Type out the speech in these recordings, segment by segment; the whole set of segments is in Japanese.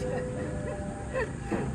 Thank you.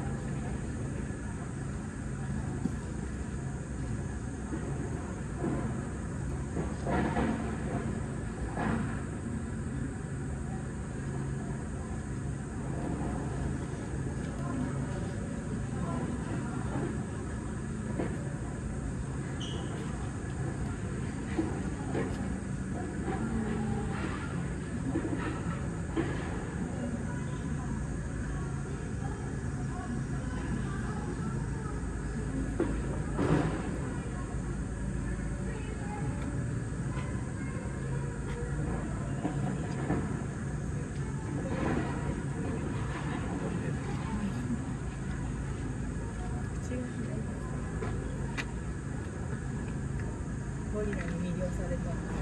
ゴリラに魅了された。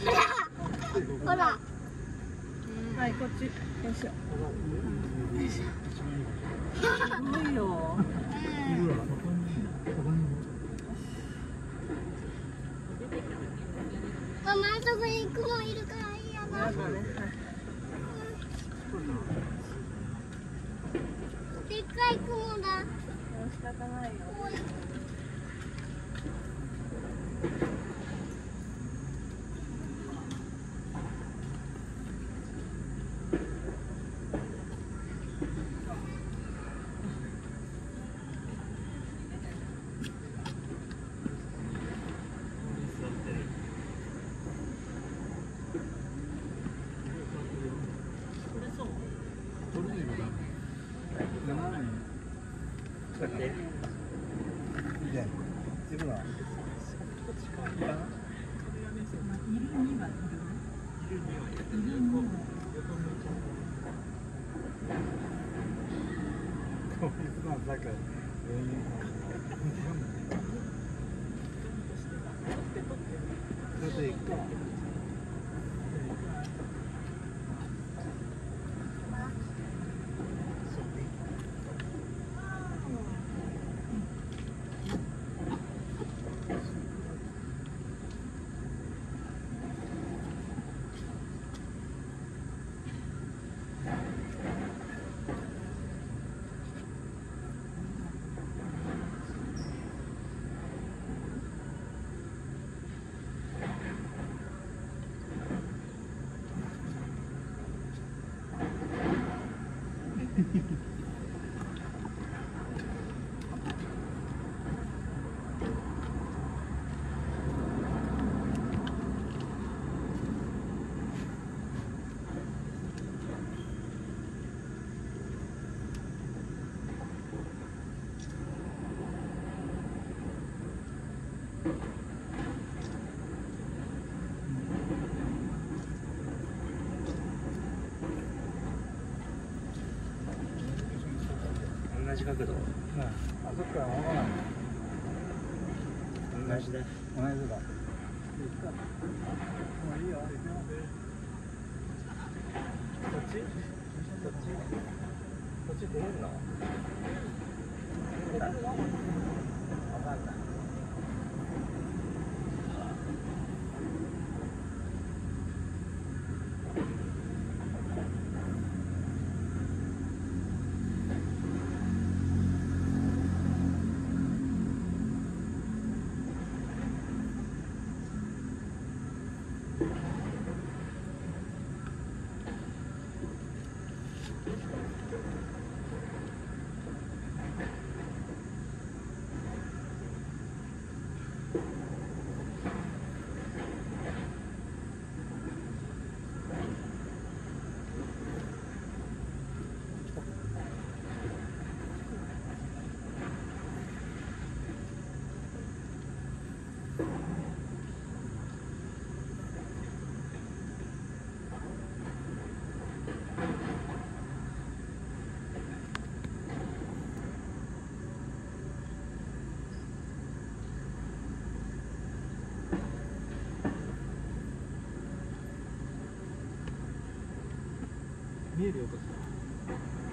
ほら。はいこっち。よいしょ。すごいよママあそこに雲いるから嫌だ。なでっかい雲だ。はい仕方ないよ同 じ角度あそっか、わからない。同じだ。同じだ。もういいよ。こっち？こっち？こっち出れんの？出たわかんない見えるよとした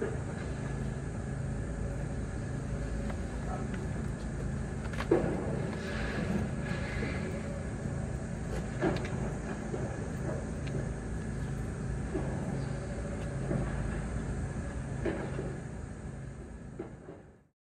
Thank you.